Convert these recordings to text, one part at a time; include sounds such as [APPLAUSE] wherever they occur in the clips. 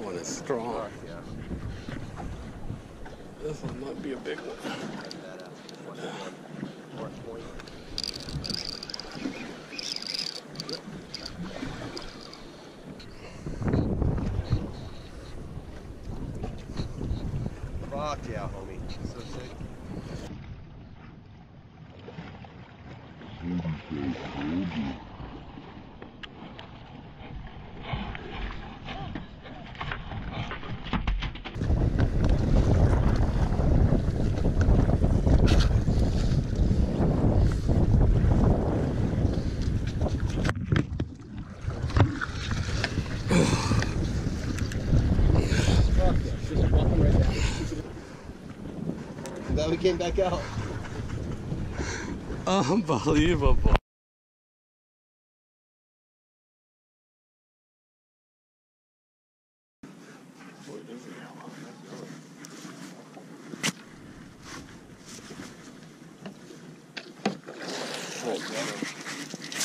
this one is strong. This one might be a big one. That, 21 North Point. Fuck yeah, homie. And then we came back out. [LAUGHS] Unbelievable.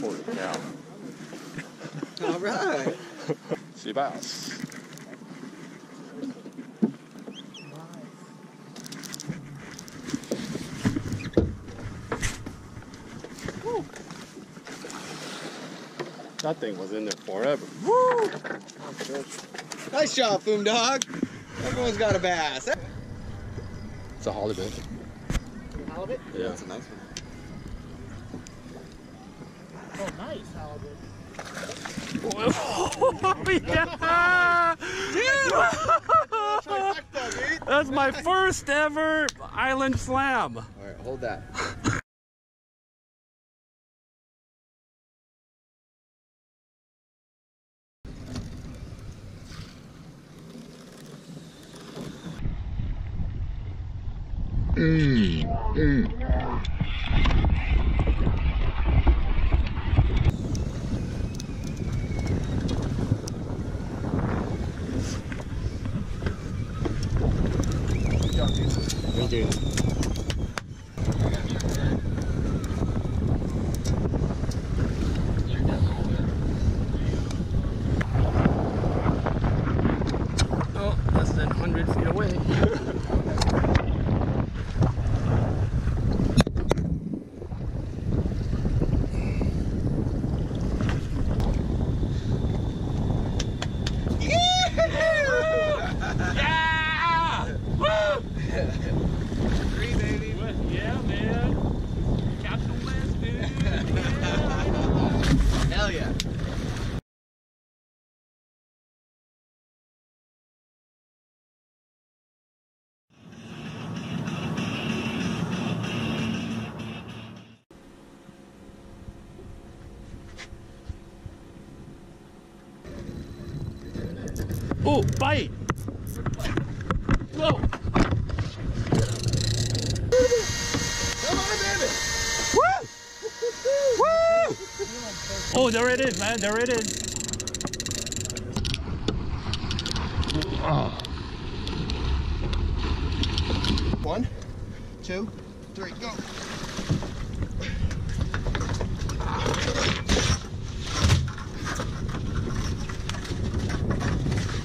Holy cow. All right. [LAUGHS] Sea bass. That thing was in there forever. Nice job, Fumi Dog. Everyone's got a bass. It's a halibut. Halibut? Yeah. That's a nice one. Oh, nice halibut. [LAUGHS] [LAUGHS] yeah! [LAUGHS] That's my first ever island slam. All right, hold that. Oh, less than 100 feet away. yeah! Woo! Three, baby. Yeah, man. Capital West, dude. Hell yeah. Oh, bite! Whoa! Come on, baby. Woo! Woo! [LAUGHS] Oh, there it is, man. There it is. Oh. One, two, three, go.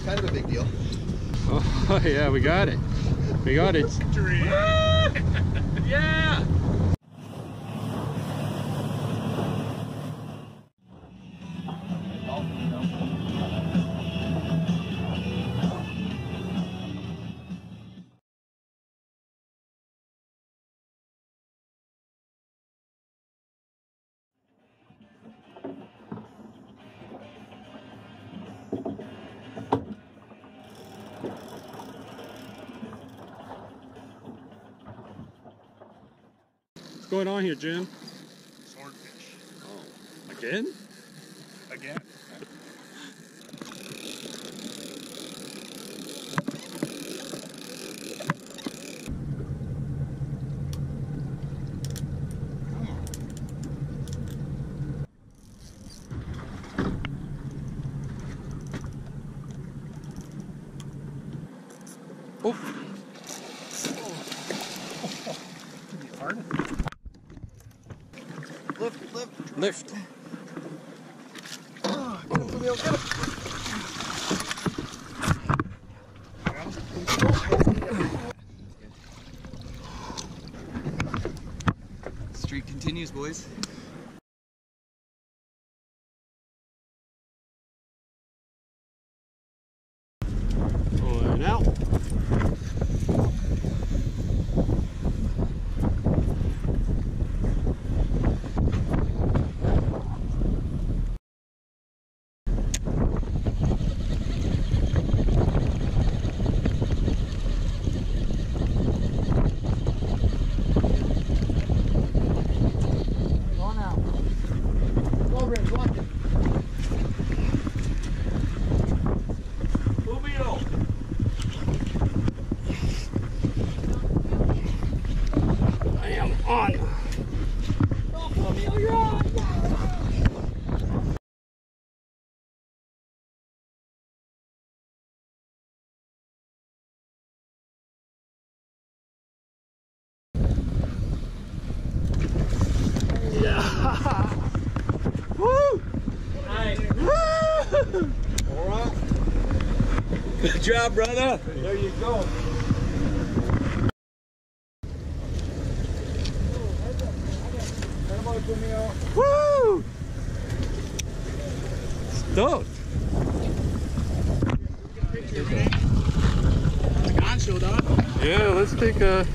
Kind of a big deal. Oh, [LAUGHS] yeah, we got it. We got it. [LAUGHS] yeah! Going on here, Jim? Swordfish. Oh, again? Again. Oh, Lift. Street continues, boys. Good job, brother. There you go. Woo! Stoked. It's a gun show, dog. Yeah, let's take a